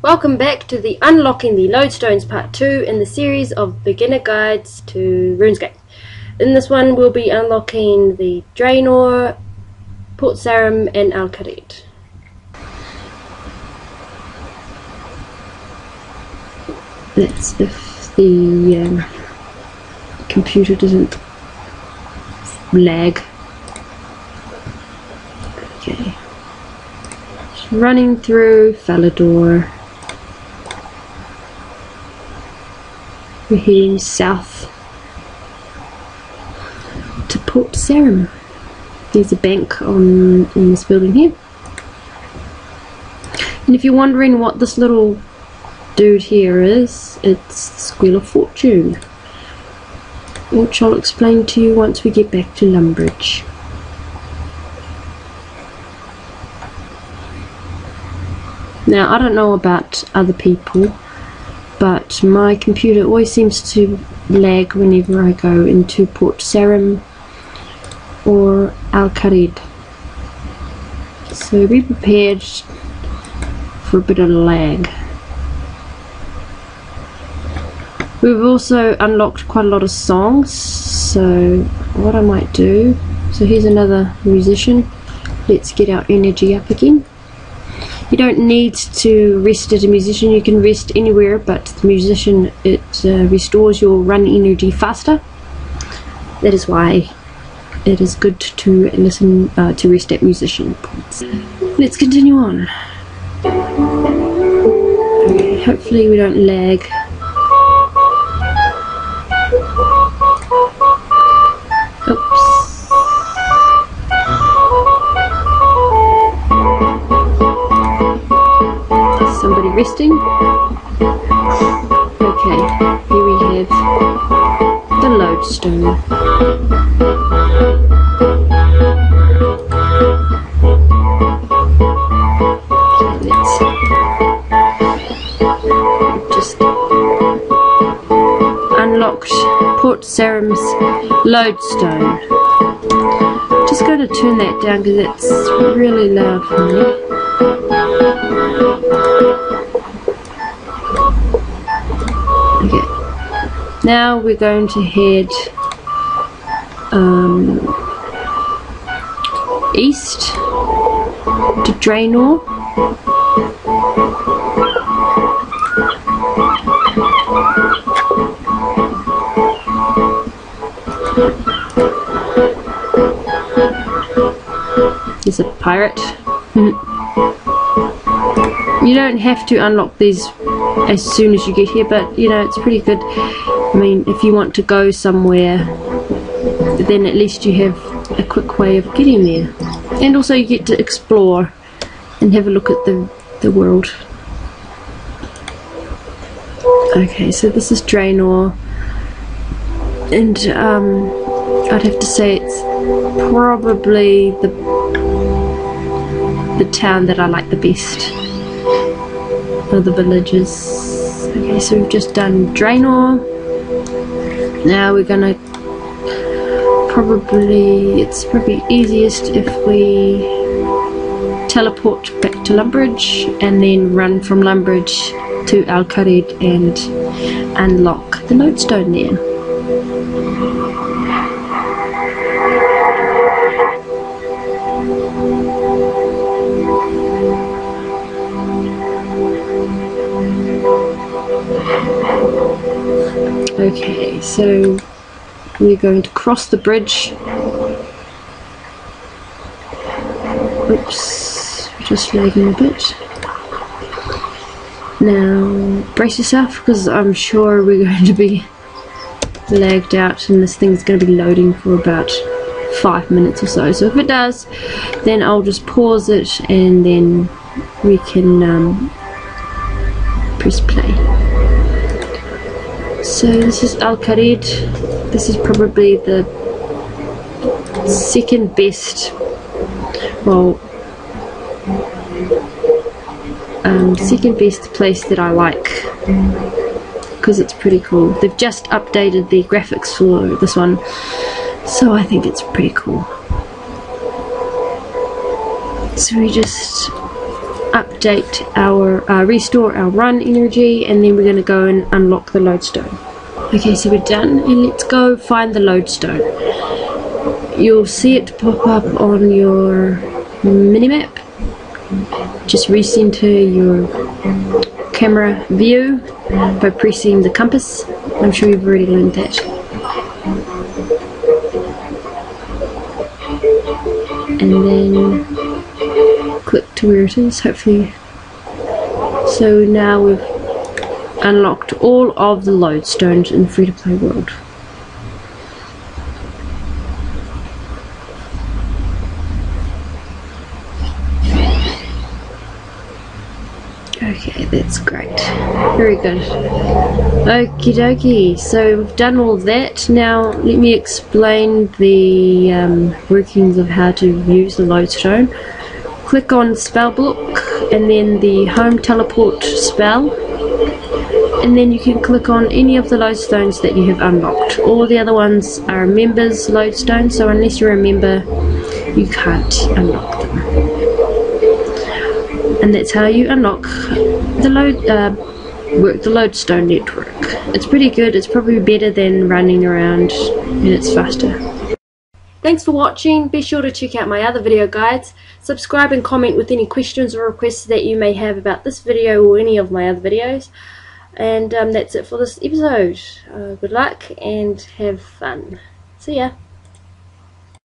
Welcome back to the Unlocking the Lodestones Part 2 in the series of beginner guides to RuneScape. In this one we'll be unlocking the Draynor, Port Sarim and Al Kharid. That's if the um, computer doesn't lag. Okay. Just running through Falador. We're heading south to Port Sarim. There's a bank on in this building here. And if you're wondering what this little dude here is, it's Squeal of Fortune. Which I'll explain to you once we get back to Lumbridge. Now, I don't know about other people, but my computer always seems to lag whenever I go into Port Sarim or Al Kharid. So be prepared for a bit of lag. We've also unlocked quite a lot of songs, so what I might do, so here's another musician, let's get our energy up again. You don't need to rest as a musician, you can rest anywhere, but the musician, it uh, restores your run energy faster. That is why it is good to listen uh, to rest at musician points. Let's continue on. Okay, hopefully we don't lag. somebody resting. Okay, here we have the lodestone. Let's just unlocked Port Sarim's lodestone. Just going to turn that down because it's really loud for me. Now we're going to head um, east to Draynor. He's a pirate. you don't have to unlock these as soon as you get here but you know it's pretty good if you want to go somewhere then at least you have a quick way of getting there and also you get to explore and have a look at the, the world okay so this is Draynor and um, I'd have to say it's probably the the town that I like the best of the villages. Okay, so we've just done Draynor. Now we're gonna probably, it's probably easiest if we teleport back to Lumbridge and then run from Lumbridge to Al Kharid and unlock the lodestone there. So we're going to cross the bridge. Oops, just lagging a bit. Now, brace yourself because I'm sure we're going to be lagged out and this thing's going to be loading for about five minutes or so. So if it does, then I'll just pause it and then we can um, press play. So this is Al Kharid. This is probably the second best, well, um, second best place that I like because it's pretty cool. They've just updated the graphics for this one, so I think it's pretty cool. So we just update our, uh, restore our run energy, and then we're going to go and unlock the lodestone. Okay, so we're done, and let's go find the lodestone. You'll see it pop up on your minimap. Just recenter your camera view by pressing the compass. I'm sure you've already learned that. And then click to where it is, hopefully. So now we've unlocked all of the lodestones in the free-to-play world. Okay, that's great. Very good. Okie dokie, so we've done all that. Now let me explain the um, workings of how to use the lodestone. Click on spellbook and then the home teleport spell and then you can click on any of the lodestones that you have unlocked. All the other ones are members lodestone, so unless you're a member, you can't unlock them. And that's how you unlock the load, uh, work the lodestone network. It's pretty good. It's probably better than running around, and it's faster. Thanks for watching. Be sure to check out my other video guides. Subscribe and comment with any questions or requests that you may have about this video or any of my other videos. And um, that's it for this episode. Uh, good luck and have fun. See ya.